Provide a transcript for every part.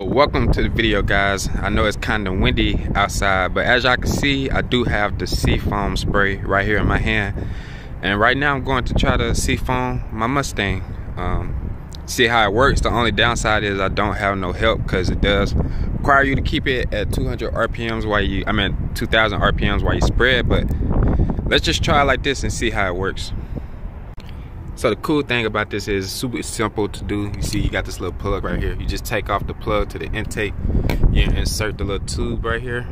welcome to the video guys. I know it's kind of windy outside but as y'all can see i do have the seafoam spray right here in my hand. And right now i'm going to try to seafoam my mustang. Um, see how it works. The only downside is i don't have no help because it does require you to keep it at 200 rpms while you i mean 2000 rpms while you spread but let's just try like this and see how it works so the cool thing about this is super simple to do. You see you got this little plug right here. You just take off the plug to the intake. You insert the little tube right here.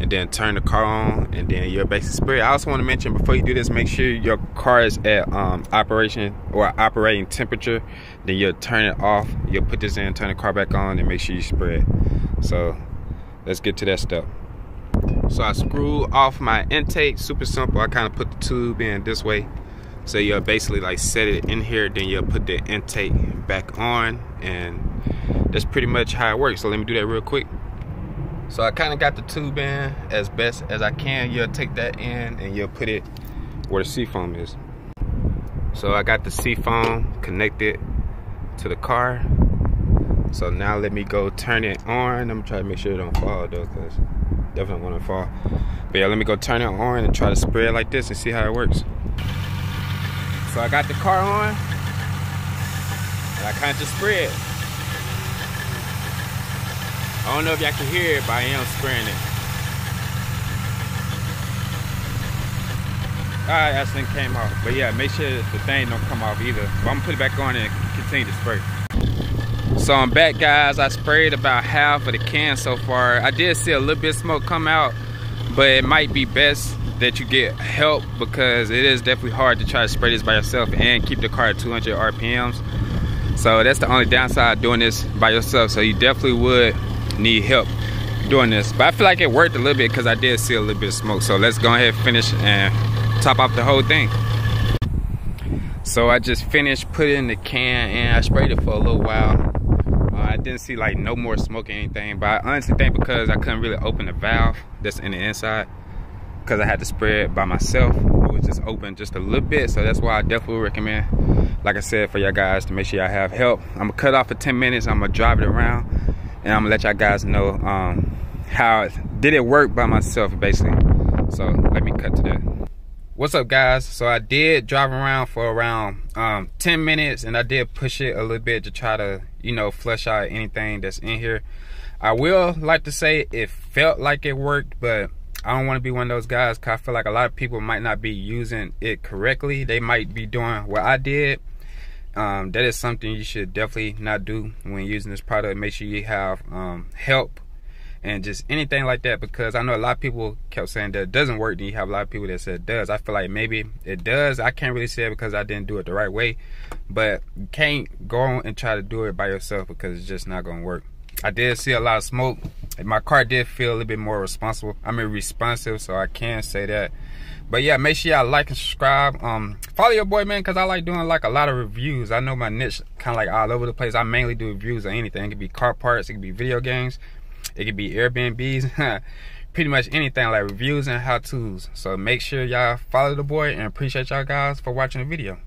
And then turn the car on and then your basic spray. I also want to mention before you do this, make sure your car is at um, operation or operating temperature. Then you'll turn it off. You'll put this in, turn the car back on and make sure you spray it. So let's get to that step. So I screw off my intake, super simple. I kind of put the tube in this way so you'll basically like set it in here, then you'll put the intake back on and that's pretty much how it works. So let me do that real quick. So I kind of got the tube in as best as I can. You'll take that in and you'll put it where the seafoam is. So I got the seafoam connected to the car. So now let me go turn it on. I'm to make sure it don't fall though, cause definitely want to fall. But yeah, let me go turn it on and try to it like this and see how it works. So I got the car on, and I kind of just spread. I don't know if y'all can hear it, but I am spraying it. Alright, that thing came off. But yeah, make sure the thing don't come off either. But I'm gonna put it back on and continue to spray. So I'm back guys, I sprayed about half of the can so far. I did see a little bit of smoke come out, but it might be best that you get help because it is definitely hard to try to spray this by yourself and keep the car at 200 RPMs. So that's the only downside doing this by yourself. So you definitely would need help doing this. But I feel like it worked a little bit because I did see a little bit of smoke. So let's go ahead and finish and top off the whole thing. So I just finished putting in the can and I sprayed it for a little while. Uh, I didn't see like no more smoke or anything, but I honestly think because I couldn't really open the valve that's in the inside, because I had to spray it by myself. It was just open just a little bit, so that's why I definitely recommend, like I said, for y'all guys to make sure y'all have help. I'm gonna cut off for 10 minutes, I'm gonna drive it around, and I'm gonna let y'all guys know um, how, did it work by myself, basically. So let me cut to that. What's up guys? So I did drive around for around um, 10 minutes and I did push it a little bit to try to, you know, flush out anything that's in here. I will like to say it felt like it worked, but I don't want to be one of those guys because I feel like a lot of people might not be using it correctly. They might be doing what I did. Um, that is something you should definitely not do when using this product. Make sure you have um, help and just anything like that because I know a lot of people kept saying that it doesn't work. Then you have a lot of people that said it does. I feel like maybe it does. I can't really say it because I didn't do it the right way, but you can't go on and try to do it by yourself because it's just not gonna work. I did see a lot of smoke. My car did feel a little bit more responsible. I mean responsive, so I can say that. But yeah, make sure y'all like and subscribe. Um, follow your boy, man, because I like doing like a lot of reviews. I know my niche kind of like all over the place. I mainly do reviews of anything. It could be car parts, it could be video games, it could be Airbnbs, pretty much anything like reviews and how-tos. So make sure y'all follow the boy and appreciate y'all guys for watching the video.